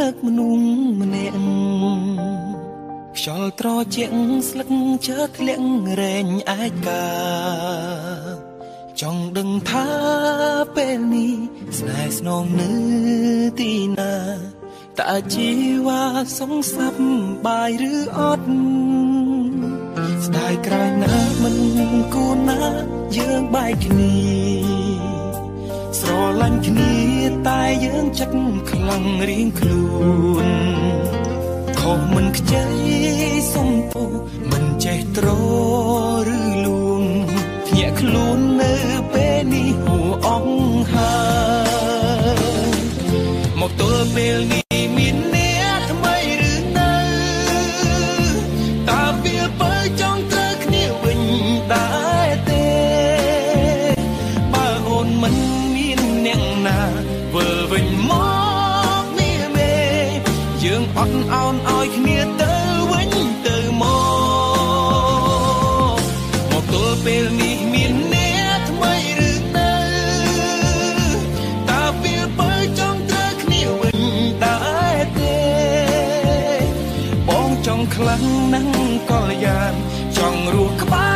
នឹកមនុស្សម្នាក់ខ្យល់ត្រជាក់ស្លឹកជើធ្លាក់រែងឯកាចង់ដឹងថាពេលនេះស្នេហ៍ស្នងនៅទីណាតើជីវ៉ាសងសាប់បាយឬអត់ស្ដាយក្រោយណាមិនគួរណាយើងបែកគ្នា ស្រឡាញ់គ្នាតែយើងចិត្តខ្លាំងរៀងខ្លួនខុសមិនខ្ចីសុំទោមិនចេះត្រឬលួងភ្ញាក់ខ្លួន រៀ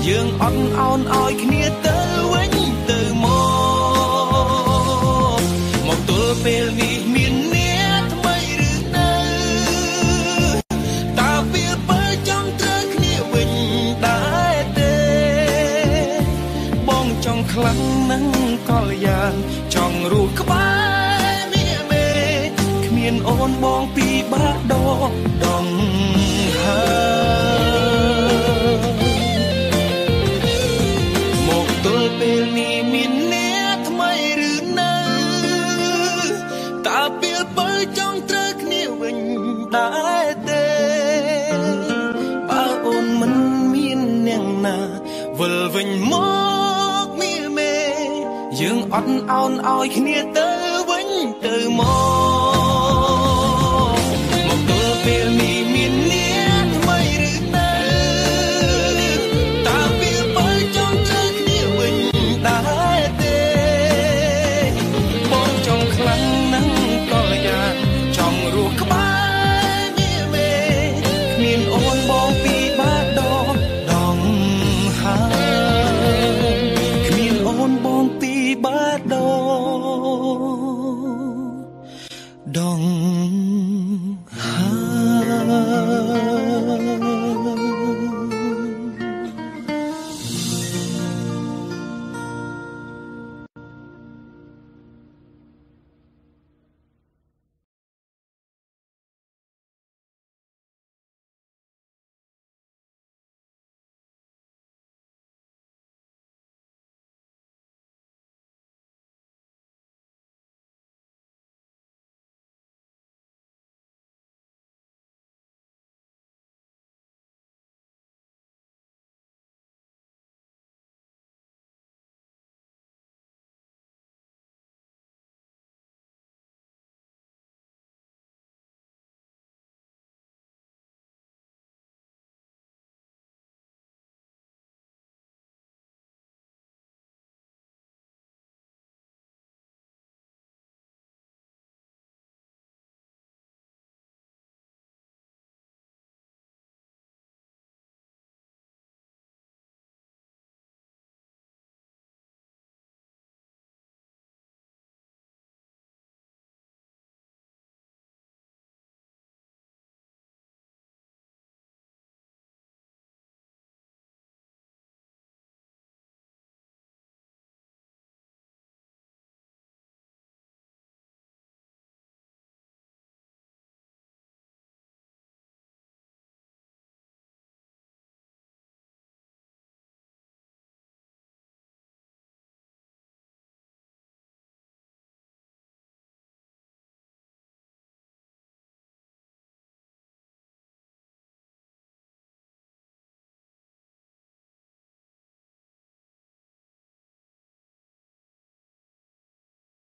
អត់អោនឲ្យគ្នាទៅវិញទៅមកមកទល់ពេលនេះមានអ្នកថ្មីឬនៅតើពេលបើចង់ត្រូវគ្នាវិញដែរទេបងចង់ខ្លាំងណាស់កលយ៉ាងចង់រស់ក្បែរមីមេគ្មានអូនបងពីបាក់ដកដងហើ ពេលនេះមានអ្នកថ្មីឬនៅតើពេលបើចង់ត្រូវគ្នាវិញដែរទេបើអូនមិនមានអ្នកណាវិលវិញមកមានមេយើងអត់អោនឲ្យគ្នាទៅវិញទៅមក don't